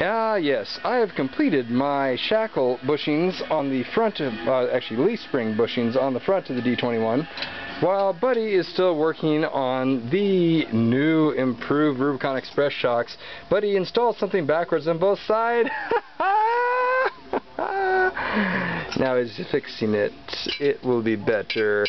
Ah, yes. I have completed my shackle bushings on the front of, uh, actually leaf spring bushings on the front of the D21, while Buddy is still working on the new improved Rubicon Express shocks. Buddy installed something backwards on both sides. now he's fixing it. It will be better.